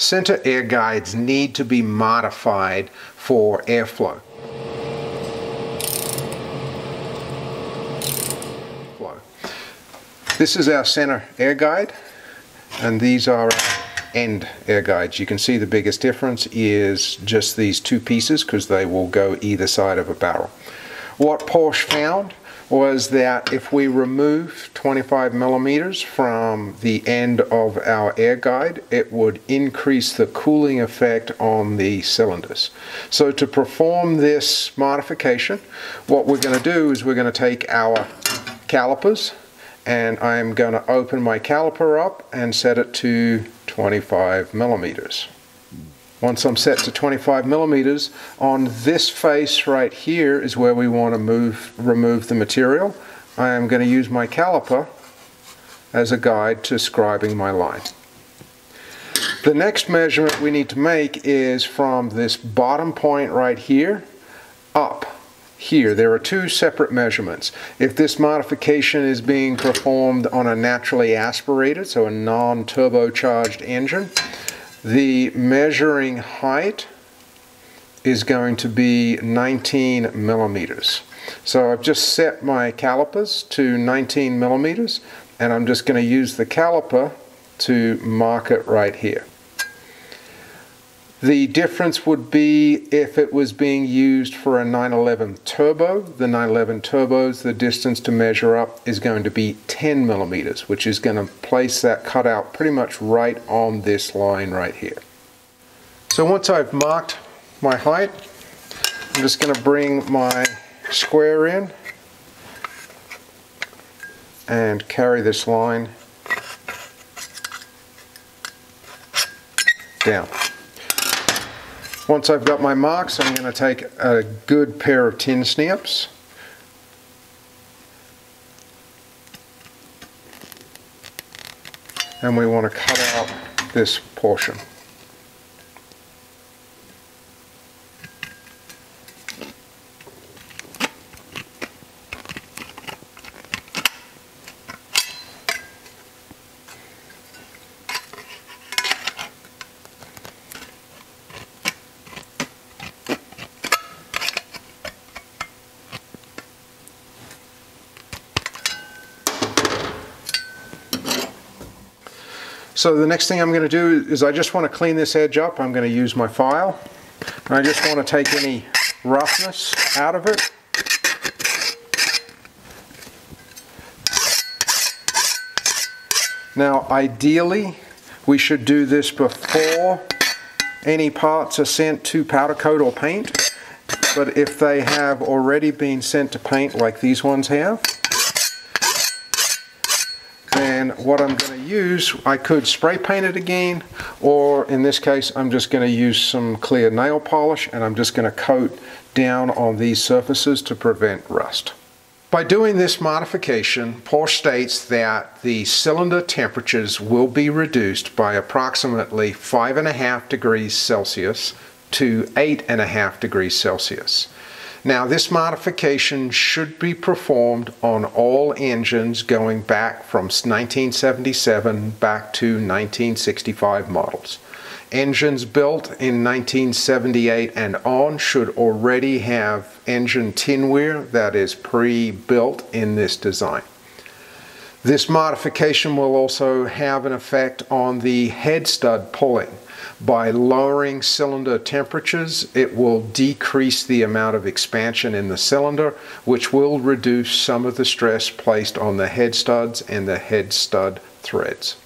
center air guides need to be modified for airflow. This is our center air guide and these are end air guides. You can see the biggest difference is just these two pieces because they will go either side of a barrel. What Porsche found was that if we remove 25 millimeters from the end of our air guide, it would increase the cooling effect on the cylinders. So to perform this modification, what we're going to do is we're going to take our calipers and I'm going to open my caliper up and set it to 25 millimeters. Once I'm set to 25 millimeters, on this face right here is where we want to move, remove the material. I am going to use my caliper as a guide to scribing my line. The next measurement we need to make is from this bottom point right here up here. There are two separate measurements. If this modification is being performed on a naturally aspirated, so a non-turbocharged engine, the measuring height is going to be 19 millimeters. So I've just set my calipers to 19 millimeters and I'm just going to use the caliper to mark it right here. The difference would be if it was being used for a 911 Turbo. The 911 Turbos, the distance to measure up is going to be 10 millimeters, which is going to place that cutout pretty much right on this line right here. So once I've marked my height, I'm just going to bring my square in and carry this line down. Once I've got my marks, I'm going to take a good pair of tin snips. And we want to cut out this portion. So the next thing I'm going to do is I just want to clean this edge up. I'm going to use my file. I just want to take any roughness out of it. Now ideally we should do this before any parts are sent to powder coat or paint. But if they have already been sent to paint like these ones have, and what I'm going to use, I could spray paint it again, or in this case, I'm just going to use some clear nail polish and I'm just going to coat down on these surfaces to prevent rust. By doing this modification, Porsche states that the cylinder temperatures will be reduced by approximately 5.5 degrees Celsius to 8.5 degrees Celsius. Now this modification should be performed on all engines going back from 1977 back to 1965 models. Engines built in 1978 and on should already have engine tinware that is pre-built in this design. This modification will also have an effect on the head stud pulling. By lowering cylinder temperatures, it will decrease the amount of expansion in the cylinder, which will reduce some of the stress placed on the head studs and the head stud threads.